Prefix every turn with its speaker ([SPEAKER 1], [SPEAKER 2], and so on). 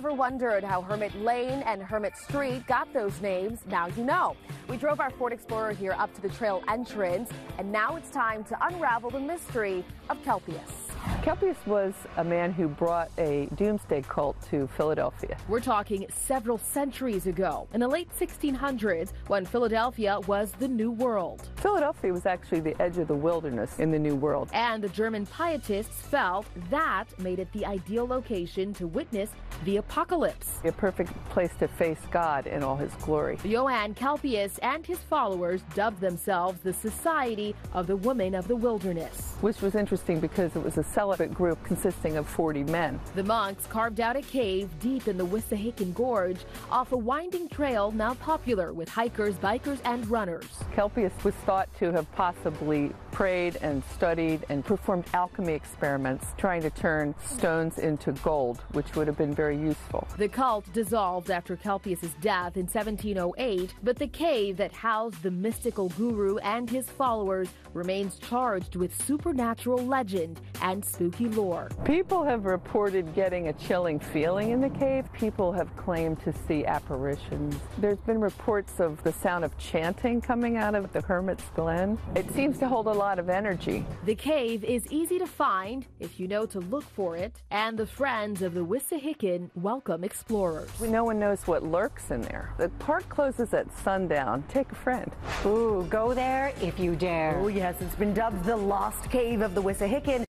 [SPEAKER 1] ever wondered how Hermit Lane and Hermit Street got those names, now you know. We drove our Ford Explorer here up to the trail entrance, and now it's time to unravel the mystery of Kelpius.
[SPEAKER 2] Kelpius was a man who brought a doomsday cult to Philadelphia.
[SPEAKER 1] We're talking several centuries ago, in the late 1600s, when Philadelphia was the New World.
[SPEAKER 2] Philadelphia was actually the edge of the wilderness in the New World.
[SPEAKER 1] And the German pietists felt that made it the ideal location to witness the apocalypse.
[SPEAKER 2] A perfect place to face God in all his glory.
[SPEAKER 1] Johann Kelpius and his followers dubbed themselves the Society of the Women of the Wilderness.
[SPEAKER 2] Which was interesting because it was a celibate group consisting of 40 men.
[SPEAKER 1] The monks carved out a cave deep in the Wissahickon Gorge off a winding trail now popular with hikers, bikers, and runners.
[SPEAKER 2] Kelpius was thought to have possibly prayed and studied and performed alchemy experiments trying to turn stones into gold, which would have been very useful.
[SPEAKER 1] The cult dissolved after Kelpius' death in 1708, but the cave that housed the mystical guru and his followers remains charged with supernatural legend and spooky lore.
[SPEAKER 2] People have reported getting a chilling feeling in the cave. People have claimed to see apparitions. There's been reports of the sound of chanting coming out of the Hermit's Glen. It seems to hold a lot of energy.
[SPEAKER 1] The cave is easy to find if you know to look for it, and the friends of the Wissahickon welcome explorers.
[SPEAKER 2] No one knows what lurks in there. The park closes at sundown. Take a friend.
[SPEAKER 3] Ooh, go there if you dare.
[SPEAKER 4] Oh, yes, it's been dubbed the Lost Cave of the Wissahickon.